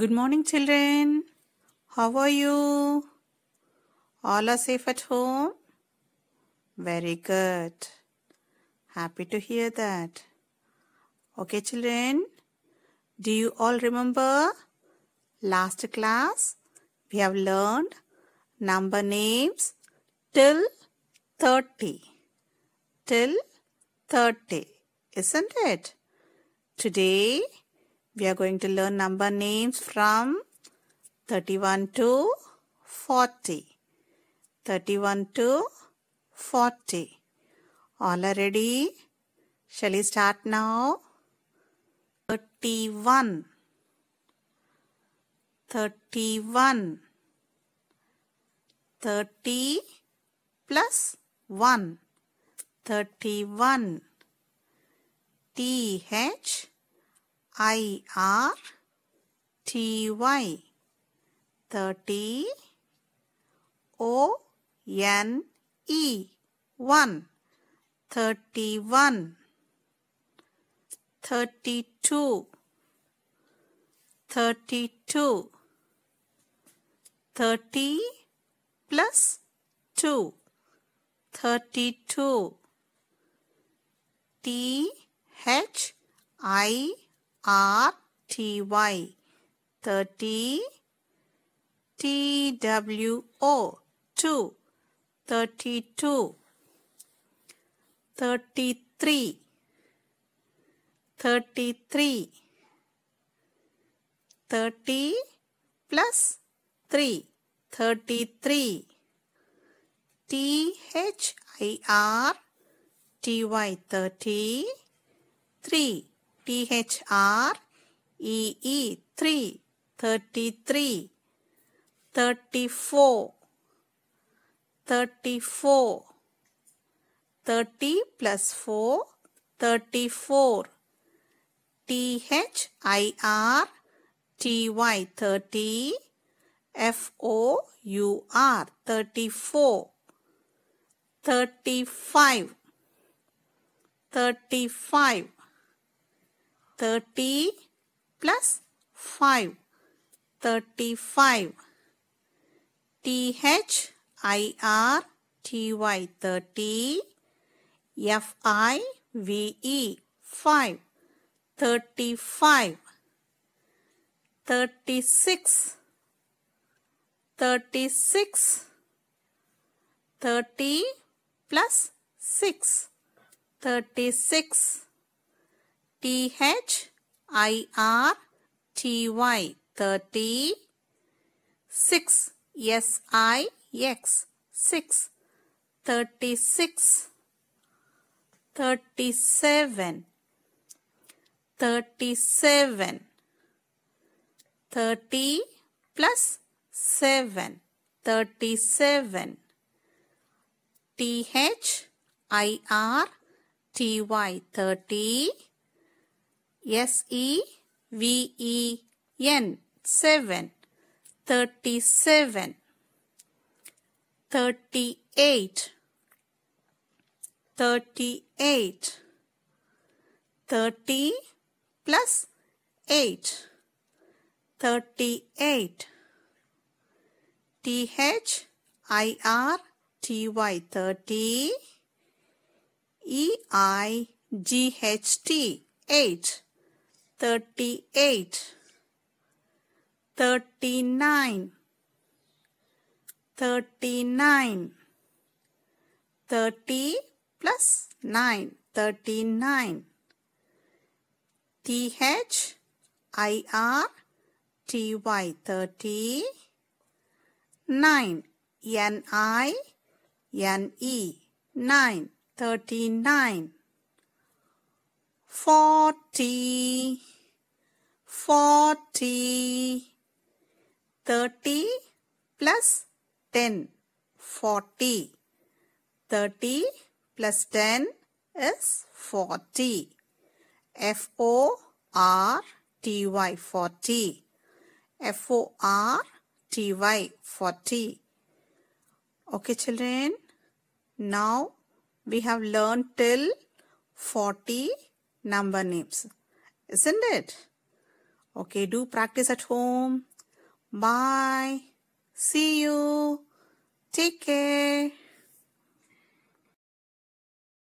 Good morning, children. How are you? All are safe at home? Very good. Happy to hear that. Okay, children. Do you all remember? Last class, we have learned number names till 30. Till 30, isn't it? Today, we are going to learn number names from 31 to 40. 31 to 40. All are ready? Shall we start now? 31. 31. 30 plus 1. 31. T H I R T Y. 30 O N E 1 31 32 32 30 plus 2 32 T H I R T Y 30 T W O 2 32 33 33 30 plus 3 33 T H I R T Y 30 3 T H R E E 3 33 34 34 30 plus 4 34 T H I R T Y 30 F O U R 34 35 35 30 plus 5 35 T H I R T Y. 30 F I V E. 5 35 36 36 30 plus 6 36 T H I R T Y 30 6 S I X 6 36 37 37 30 plus 7 37 T H I R T Y 30 S E V E N 7 37 38 38 30 plus 8 38 T H I R T Y 30 E I G H T 8 38 39 39 30 plus 9 39 T H I R T Y. 30 9 N I N E. 9 39 40 40 30 plus 10 40 30 plus 10 is 40 F O R T Y 40 F O R T Y 40 okay children. Now we have learned till 40 number names isn't it Okay, do practice at home. Bye. See you. Take care.